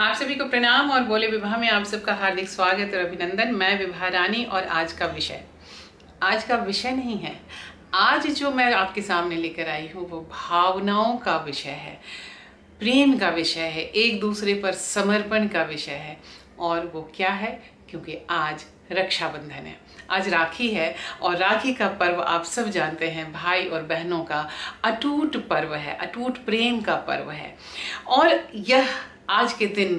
आप सभी को प्रणाम और बोले विवाह में आप सबका हार्दिक स्वागत और अभिनंदन। मैं विवाह रानी और आज का विषय। आज का विषय नहीं है। आज जो मैं आपके सामने लेकर आई हूँ, वो भावनाओं का विषय है। प्रेम का विषय है। एक दूसरे पर समर्पण का विषय है। और वो क्या है? क्योंकि आज रक्षाबंधन है। आज राखी है और राखी का पर्व आप सब जानते हैं, भाई और बहनों का अटूट पर्व है। अटूट प्रेम का पर्व है। और यह आज के दिन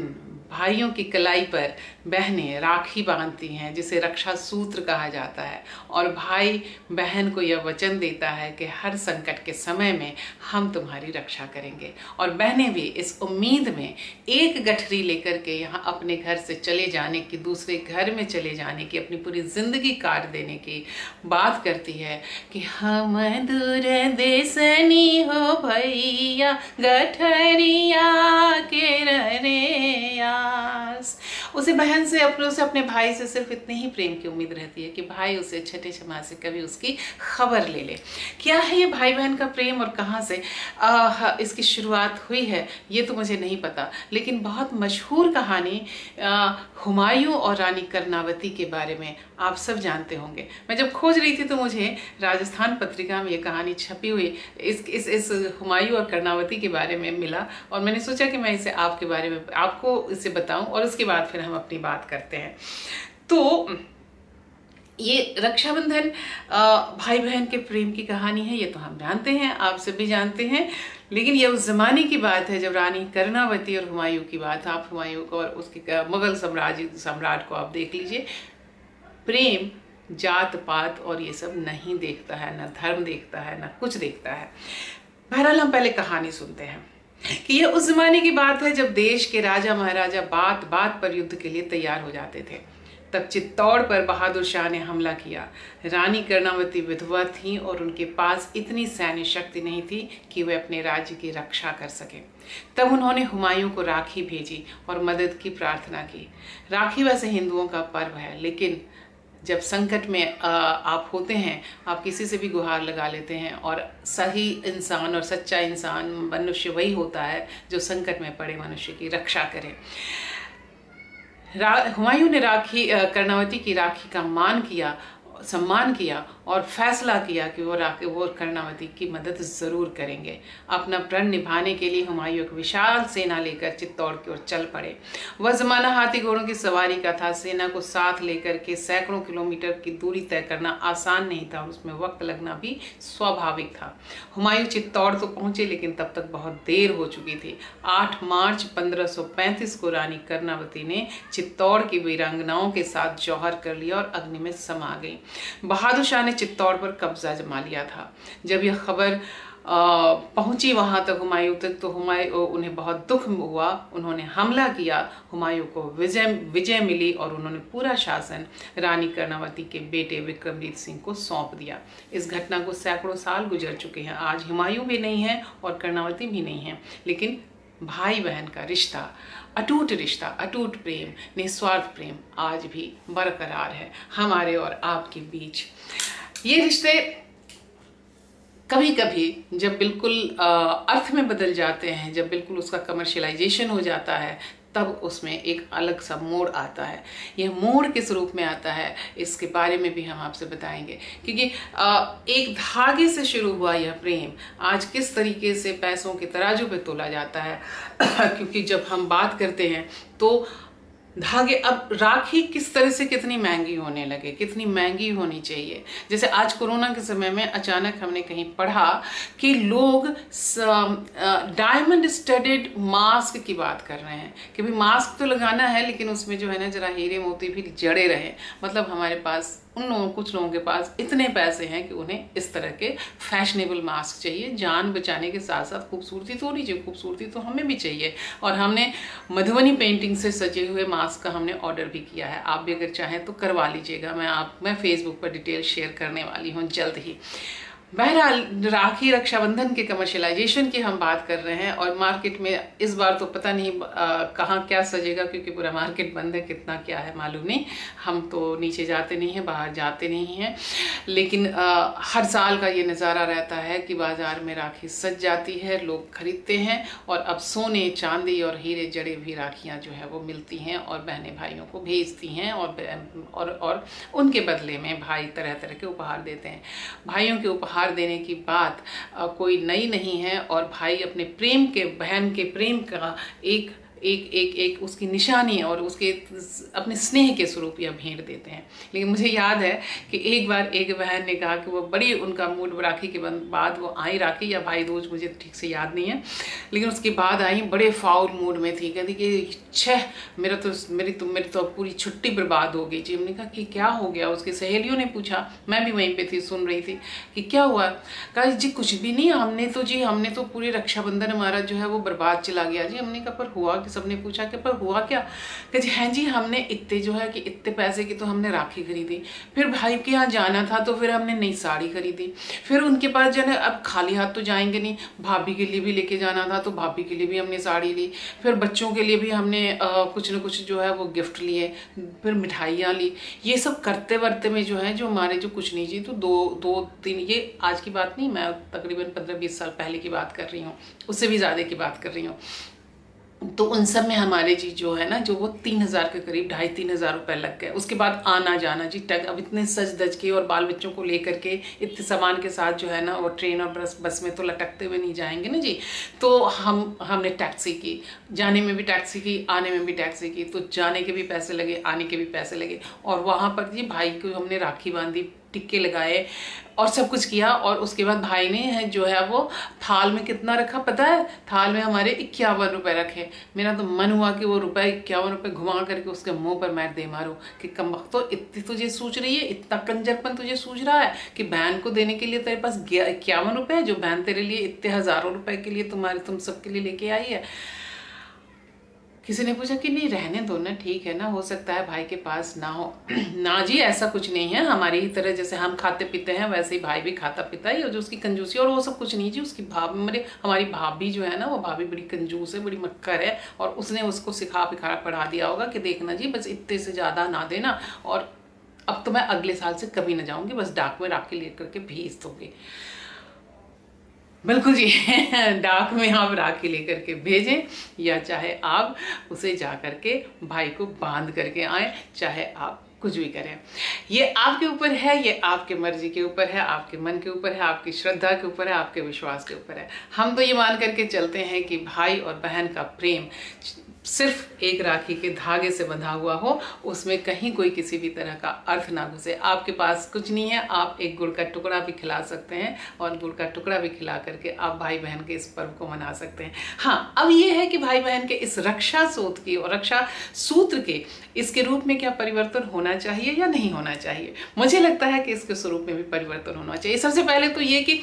भाइयों की कलाई पर बहनें राखी बांधती हैं, जिसे रक्षा सूत्र कहा जाता है। और भाई बहन को यह वचन देता है कि हर संकट के समय में हम तुम्हारी रक्षा करेंगे। और बहनें भी इस उम्मीद में एक गठरी लेकर के यहाँ अपने घर से चले जाने की, दूसरे घर में चले जाने की, अपनी पूरी ज़िंदगी काट देने की बात करती है कि हम दूर देसनी हो भैया, गठरिया के रे यास उसे बहन से अपने उसे अपने भाई से सिर्फ़ इतनी ही प्रेम की उम्मीद रहती है कि भाई उसे छठे छमा से कभी उसकी खबर ले ले। क्या है ये भाई बहन का प्रेम और कहाँ से? आ, इसकी शुरुआत हुई है ये तो मुझे नहीं पता। लेकिन बहुत मशहूर कहानी हुमायूं और रानी कर्नावती के बारे में आप सब जानते होंगे। मैं जब खोज रही थी तो मुझे राजस्थान पत्रिका में ये कहानी छपी हुई, इस इस इस हुमायूं और कर्णावती के बारे में मिला और मैंने सोचा कि मैं इसे आपके बारे में, आपको इसे बताऊँ और उसके बाद फिर हम अपनी बात करते हैं। तो ये रक्षाबंधन भाई बहन के प्रेम की कहानी है, ये तो हम जानते हैं, आप सभी जानते हैं, लेकिन ये उस जमाने की बात है जब रानी कर्णावती और हुमायूं की बात, आप हुमायूं को और उसके मुगल साम्राज्य, सम्राट को आप देख लीजिए प्रेम जात पात और ये सब नहीं देखता है, ना धर्म देखता है, ना कुछ देखता है। बहरहाल हम पहले कहानी सुनते हैं कि यह उस जमाने की बात है जब देश के राजा महाराजा बात बात पर युद्ध के लिए तैयार हो जाते थे। तब चित्तौड़ पर बहादुर शाह ने हमला किया। रानी कर्णावती विधवा थी और उनके पास इतनी सैन्य शक्ति नहीं थी कि वे अपने राज्य की रक्षा कर सके। तब उन्होंने हुमायूं को राखी भेजी और मदद की प्रार्थना की। राखी वैसे हिंदुओं का पर्व है, लेकिन जब संकट में आप होते हैं, आप किसी से भी गुहार लगा लेते हैं और सही इंसान और सच्चा इंसान मनुष्य वही होता है जो संकट में पड़े मनुष्य की रक्षा करें। हुमायूं ने राखी कर्णावती की राखी का मान किया सम्मान किया और फैसला किया कि वो राके, वो कर्णावती की मदद ज़रूर करेंगे। अपना प्रण निभाने के लिए हुमायूं एक विशाल सेना लेकर चित्तौड़ की ओर चल पड़े। वह जमाना हाथी घोड़ों की सवारी का था। सेना को साथ लेकर के सैकड़ों किलोमीटर की दूरी तय करना आसान नहीं था। और उसमें वक्त लगना भी स्वाभाविक था। हुमायूं चित्तौड़ तो पहुँचे, लेकिन तब तक बहुत देर हो चुकी थी। आठ मार्च पंद्रह को रानी कर्णावती ने चित्तौड़ की वीरांगनाओं के साथ जौहर कर लिया और अग्नि में समा गई। बहादुर शाह ने चित्तौड़ पर कब्जा जमा लिया था। जब यह खबर पहुँची वहाँ तक हुमायूं तक तो हुमायूं, उन्हें बहुत दुख हुआ। उन्होंने हमला किया। हुमायूं को विजय विजय मिली और उन्होंने पूरा शासन रानी कर्णावती के बेटे विक्रमजीत सिंह को सौंप दिया। इस घटना को सैकड़ों साल गुजर चुके हैं। आज हुमायूं भी नहीं है और कर्णावती भी नहीं है। लेकिन भाई बहन का रिश्ता, अटूट रिश्ता, अटूट प्रेम, निस्वार्थ प्रेम आज भी बरकरार है हमारे और आपके बीच। ये रिश्ते कभी कभी जब बिल्कुल अर्थ में बदल जाते हैं, जब बिल्कुल उसका कमर्शलाइजेशन हो जाता है तब उसमें एक अलग सा मोड़ आता है। यह मोड़ किस रूप में आता है, इसके बारे में भी हम आपसे बताएँगे। क्योंकि एक धागे से शुरू हुआ यह प्रेम, आज किस तरीके से पैसों के तराजू पे तोला जाता है? क्योंकि जब हम बात करते हैं तो धागे, अब राखी किस तरह से कितनी महँगी होने लगे, कितनी महँगी होनी चाहिए? जैसे आज कोरोना के समय में अचानक हमने कहीं पढ़ा कि लोग डायमंड स्टडेड मास्क की बात कर रहे हैं। कि भाई मास्क तो लगाना है, लेकिन उसमें जो है ना, जरा हीरे मोती भी जड़े रहे। मतलब हमारे पास उन लोगों, कुछ लोगों के पास इतने पैसे हैं कि उन्हें इस तरह के फैशनेबल मास्क चाहिए। जान बचाने के साथ साथ खूबसूरती तो होनी चाहिए, खूबसूरती तो हमें भी चाहिए। और हमने मधुबनी पेंटिंग से सजे हुए मास्क का हमने ऑर्डर भी किया है। आप भी अगर चाहें तो करवा लीजिएगा। मैं आप, मैं फेसबुक पर डिटेल शेयर करने वाली हूँ जल्द ही। बहरहाल राखी रक्षाबंधन के कमर्शलाइजेशन की हम बात कर रहे हैं और मार्केट में इस बार तो पता नहीं कहाँ क्या सजेगा क्योंकि पूरा मार्केट बंद है कितना क्या है मालूम नहीं। हम तो नीचे जाते नहीं हैं बाहर जाते नहीं हैं। लेकिन आ, हर साल का ये नज़ारा रहता है कि बाज़ार में राखी सज जाती है लोग खरीदते हैं और अब सोने चांदी और हीरे जड़े भी राखियाँ जो है वो मिलती हैं और बहनें भाइयों को भेजती हैं और और और उनके बदले में भाई तरह तरह के उपहार देते हैं। भाइयों के उपहार उपहार देने की बात कोई नई नहीं है और भाई अपने प्रेम के, बहन के प्रेम का एक एक एक एक उसकी निशानी और उसके अपने स्नेह के स्वरूप यह भेंट देते हैं। लेकिन मुझे याद है कि एक बार एक बहन ने कहा कि वो बड़ी उनका मूड राखी के बाद वो आई राखी या भाई दोज मुझे ठीक से याद नहीं है। लेकिन उसके बाद आई, बड़े फाउल मूड में थी। कहती कि, छह, मेरा तो मेरी तो मेरी तो पूरी छुट्टी बर्बाद हो गई। जी, हमने कहा कि क्या हो गया? उसकी सहेलियों ने पूछा। मैं भी वहीं पर थी, सुन रही थी कि क्या हुआ? कहा, जी, कुछ भी नहीं, हमने तो जी, हमने तो पूरी रक्षाबंधन हमारा जो है वो बर्बाद चला गया। जी, हमने कहा, पर हुआ सबने पूछा कि पर हुआ क्या? कि जी हाँ जी हमने इतने जो है कि इतने पैसे की तो हमने राखी खरीदी। फिर भाई के यहाँ जाना था तो फिर हमने नई साड़ी खरीदी। फिर उनके पास जो है अब खाली हाथ तो जाएँगे नहीं। भाभी के लिए भी लेके जाना था तो भाभी के लिए भी हमने साड़ी ली। फिर बच्चों के लिए भी हमने आ, कुछ ना कुछ जो है वो गिफ्ट लिए फिर मिठाइयाँ ली। ये सब करते वरते में जो है जो हमारे जो कुछ नहीं जी तो दो दो तीन ये आज की बात नहीं मैं तकरीबन पंद्रह बीस साल पहले की बात कर रही हूँ उससे भी ज़्यादा की बात कर रही हूँ। तो उन सब में हमारे जी जो है ना, जो वो तीन हज़ार के करीब, ढाई तीन हज़ार रुपये लग गए। उसके बाद आना जाना, जी टग, अब इतने सज दज के और बाल बच्चों को लेकर के इतने सामान के साथ जो है ना वो ट्रेन और बस बस में तो लटकते हुए नहीं जाएँगे ना जी। तो हम, हमने टैक्सी की, जाने में भी टैक्सी की, आने में भी टैक्सी की तो जाने के भी पैसे लगे, आने के भी पैसे लगे। और वहाँ पर जी भाई को हमने राखी बांधी टिक्के लगाए और सब कुछ किया और उसके बाद भाई ने जो है वो थाल में कितना रखा पता है? थाल में हमारे इक्यावन रुपए रखे। मेरा तो मन हुआ कि वो रुपए इक्यावन रुपए घुमा करके उसके मुँह पर मैं दे मारूं कि कम वक्त तो इतनी तुझे सूझ रही है, इतना कंजरपन तुझे सूझ रहा है कि बहन को देने के लिए तेरे पास इक्यावन रुपए है, जो बहन तेरे लिए इतने हज़ारों रुपए के लिए तुम्हारे, तुम सबके लिए लेके आई है। किसी ने पूछा कि नहीं, रहने दो ना, ठीक है ना, हो सकता है भाई के पास ना हो। ना जी, ऐसा कुछ नहीं है। हमारी ही तरह जैसे हम खाते पीते हैं, वैसे ही भाई भी खाता पीता है। जो उसकी कंजूसी और वो सब कुछ नहीं जी, उसकी भाभी मेरे हमारी भाभी जो है ना, वो भाभी बड़ी कंजूस है, बड़ी मक्कर है, और उसने उसको सिखा पिखा पढ़ा दिया होगा कि देखना जी, बस इतने से ज़्यादा ना देना, और अब तो मैं अगले साल से कभी ना जाऊँगी, बस डाक में राख ले करके भेज दोगे। बिल्कुल जी, डाक में आप राखी लेकर के भेजें, या चाहे आप उसे जा करके भाई को बाँध करके आए, चाहे आप कुछ भी करें। ये आपके ऊपर है, ये आपके मर्ज़ी के ऊपर है, आपके मन के ऊपर है, आपकी श्रद्धा के ऊपर है, आपके विश्वास के ऊपर है। हम तो ये मान करके चलते हैं कि भाई और बहन का प्रेम सिर्फ़ एक राखी के धागे से बंधा हुआ हो, उसमें कहीं कोई किसी भी तरह का अर्थ ना घुसे। आपके पास कुछ नहीं है, आप एक गुड़ का टुकड़ा भी खिला सकते हैं और गुड़ का टुकड़ा भी खिला करके आप भाई बहन के इस पर्व को मना सकते हैं। हाँ अब ये है कि भाई बहन के इस रक्षा सूत की और रक्षा सूत्र के इसके रूप में क्या परिवर्तन होना चाहिए या नहीं होना चाहिए? मुझे लगता है कि इसके स्वरूप में भी परिवर्तन होना चाहिए। सबसे पहले तो ये कि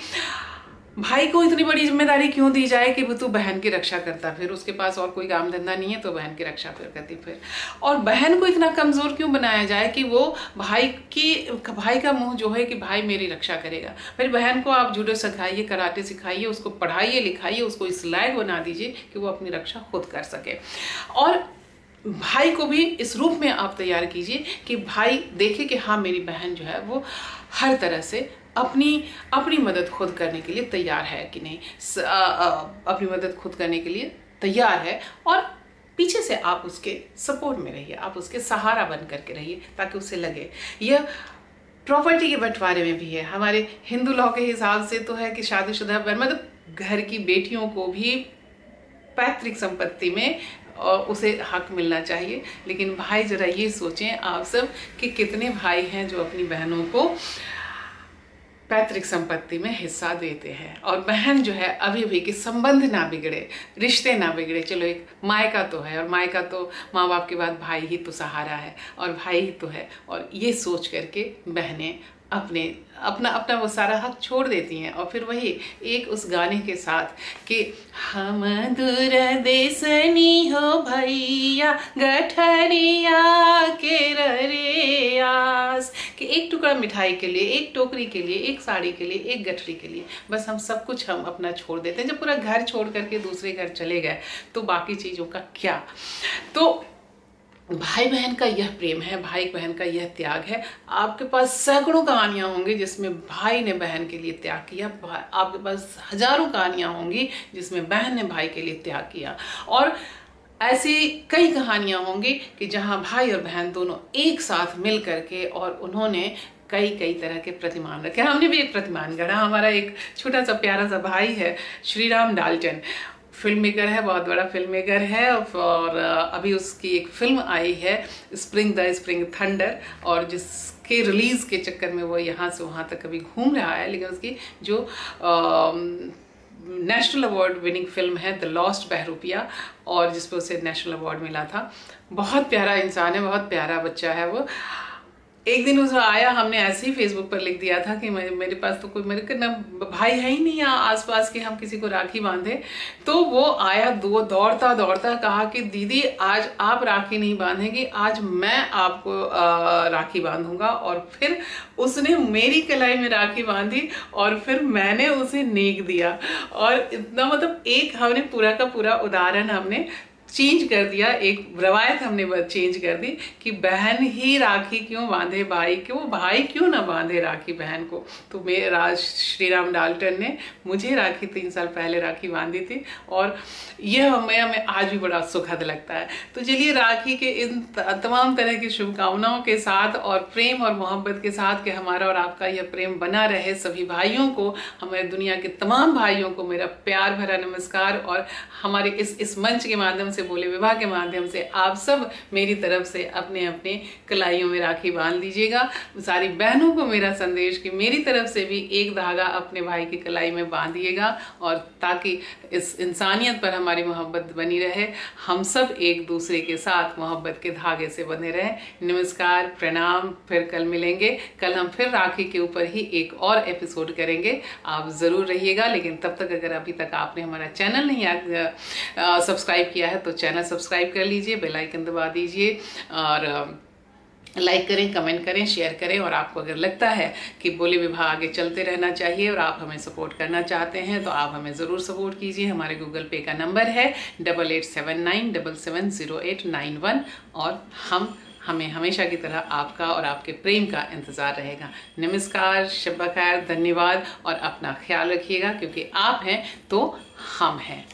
भाई को इतनी बड़ी ज़िम्मेदारी क्यों दी जाए कि वो तू बहन की रक्षा करता, फिर उसके पास और कोई काम धंधा नहीं है तो बहन की रक्षा फिर करती, फिर। और बहन को इतना कमज़ोर क्यों बनाया जाए कि वो भाई की, भाई का मुँह जो है कि भाई मेरी रक्षा करेगा। फिर बहन को आप जूडो सिखाइए, कराटे सिखाइए, उसको पढ़ाइए, लिखाइए, उसको इस लायक बना दीजिए कि वो अपनी रक्षा खुद कर सके। और भाई को भी इस रूप में आप तैयार कीजिए कि भाई देखे कि हाँ मेरी बहन जो है वो हर तरह से अपनी अपनी मदद खुद करने के लिए तैयार है कि नहीं? स, आ, आ, अपनी मदद खुद करने के लिए तैयार है और पीछे से आप उसके सपोर्ट में रहिए आप उसके सहारा बन करके रहिए ताकि उसे लगे। यह प्रॉपर्टी के बंटवारे में भी है। हमारे हिंदू लॉ के हिसाब से तो है कि शादीशुदा मतलब घर की बेटियों को भी पैतृक संपत्ति में और उसे हक मिलना चाहिए। लेकिन भाई जरा ये सोचें आप सब कि कितने भाई हैं जो अपनी बहनों को पैतृक संपत्ति में हिस्सा देते हैं। और बहन जो है, अभी भी कि संबंध ना बिगड़े, रिश्ते ना बिगड़े। चलो, एक मायका तो है, और मायका तो माँ बाप के बाद भाई ही तो सहारा है, और भाई ही तो है। और ये सोच करके बहनें अपने, अपना अपना वो सारा हक छोड़ देती हैं और फिर वही एक उस गाने के साथ कि, हम दूर देसनी हो भैया, गठरिया के रे आस। कि एक टुकड़ा मिठाई के लिए, एक टोकरी के लिए, एक साड़ी के लिए, एक गठरी के लिए, बस हम सब कुछ हम अपना छोड़ देते हैं। जब पूरा घर छोड़ करके दूसरे घर चले गए तो बाकी चीज़ों का क्या? तो भाई बहन का यह प्रेम है भाई बहन का यह त्याग है। आपके पास सैकड़ों कहानियाँ होंगी जिसमें भाई ने बहन के लिए त्याग किया आपके पास हज़ारों कहानियाँ होंगी जिसमें बहन ने भाई के लिए त्याग किया। और ऐसी कई कहानियाँ होंगी कि जहाँ भाई और बहन दोनों एक साथ मिल करके और उन्होंने कई कई तरह के प्रतिमान रखे। हमने भी एक प्रतिमान गढ़ा। हमारा एक छोटा सा प्यारा सा भाई है Shri Ram Dalton. Film maker है, बहुत बड़ा फ़िल्म मेकर है और अभी उसकी एक फ़िल्म आई है स्प्रिंग द स्प्रिंग थंडर और जिसके रिलीज़ के चक्कर में वो यहाँ से वहाँ तक अभी घूम रहा है, लेकिन उसकी जो नेशनल अवार्ड विनिंग फ़िल्म है द लॉस्ट बहरूपिया और जिस पर उसे नेशनल अवार्ड मिला था। बहुत प्यारा इंसान है, बहुत प्यारा बच्चा है वो। एक दिन उसमें आया, हमने ऐसे ही फेसबुक पर लिख दिया था कि मेरे पास तो कोई, मेरे ना भाई है ही नहीं आस पास के, हम किसी को राखी बांधे। तो वो आया, दो, दौड़ता दौड़ता, कहा कि, दीदी, आज आप राखी नहीं बांधेंगी, आज मैं आपको राखी बांधूँगा। और फिर उसने मेरी कलाई में राखी बांधी और फिर मैंने उसे नेक दिया। और इतना मतलब एक हमने पूरा का पूरा उदाहरण हमने चेंज कर दिया, एक रवायत हमने चेंज कर दी कि बहन ही राखी क्यों बांधे, भाई क्यों भाई क्यों ना बांधे राखी बहन को? तो मेरे राज श्री राम डाल्टन ने मुझे राखी, तीन साल पहले राखी बांधी थी और यह हमें हमें आज भी बड़ा सुखद लगता है। तो चलिए, राखी के इन तमाम तरह की शुभकामनाओं के साथ और प्रेम और मोहब्बत के साथ कि हमारा और आपका यह प्रेम बना रहे सभी भाइयों को, हमारे दुनिया के तमाम भाइयों को मेरा प्यार भरा नमस्कार और हमारे इस इस मंच के माध्यम से से बोले, विवाह के माध्यम से आप सब मेरी तरफ़ से अपने अपने कलाइयों में राखी बाँध लीजिएगा सारी बहनों को मेरा संदेश कि मेरी तरफ़ से भी एक धागा अपने भाई की कलाई में बांधिएगा और ताकि इस इंसानियत पर हमारी मोहब्बत बनी रहे। हम सब एक दूसरे के साथ मोहब्बत के धागे से बने रहें। नमस्कार, प्रणाम, फिर कल मिलेंगे। कल हम फिर राखी के ऊपर ही एक और एपिसोड करेंगे। आप ज़रूर रहिएगा, लेकिन तब तक अगर अभी तक आपने हमारा चैनल नहीं सब्सक्राइब किया है तो चैनल सब्सक्राइब कर लीजिए, बेल आइकन दबा दीजिए और लाइक करें, कमेंट करें, शेयर करें और आपको अगर लगता है कि बोले विवाह आगे चलते रहना चाहिए और आप हमें सपोर्ट करना चाहते हैं तो आप हमें ज़रूर सपोर्ट कीजिए। हमारे गूगल पे का नंबर है double eight seven nine double seven zero eight nine one और हम, हमें हमेशा की तरह आपका और आपके प्रेम का इंतज़ार रहेगा। नमस्कार शब्बा खैर धन्यवाद और अपना ख्याल रखिएगा, क्योंकि आप हैं तो हम हैं।